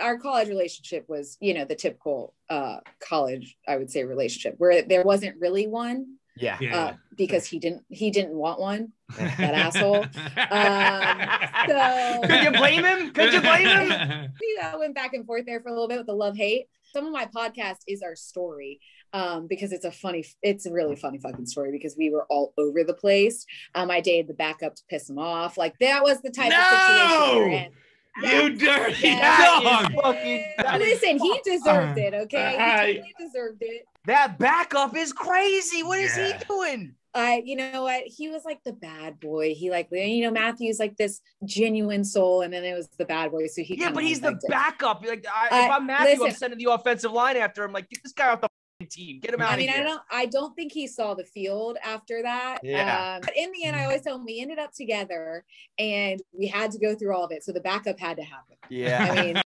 Our college relationship was, you know, the typical uh, college, I would say, relationship where there wasn't really one. Yeah. Yeah. Uh, because he didn't he didn't want one that asshole Um, so- Could you blame him? Could you blame him? we uh, went back and forth there for a little bit with the love hate. Some of my podcast is our story um, because it's a funny, it's a really funny fucking story because we were all over the place. Um, I dated the backup to piss him off. Like that was the type of situation we were No! in. You dirty Yeah. That dog. fucking. Listen, he deserved it. Okay, I- he totally deserved it. that backup is crazy. What is Yeah. he doing? I, you know what? He was like the bad boy. He like, you know, Matthew's like this genuine soul, and then it was the bad boy. So he Yeah, but he's the liked it. backup. Like, I, if Uh, I'm Matthew, I'm sending the offensive line after him. Like, get this guy off the f***ing team. Get him out I of mean, here. I don't, I don't think he saw the field after that. Yeah. Um, but in the end, I always tell him we ended up together, and we had to go through all of it. So the backup had to happen. yeah. I mean,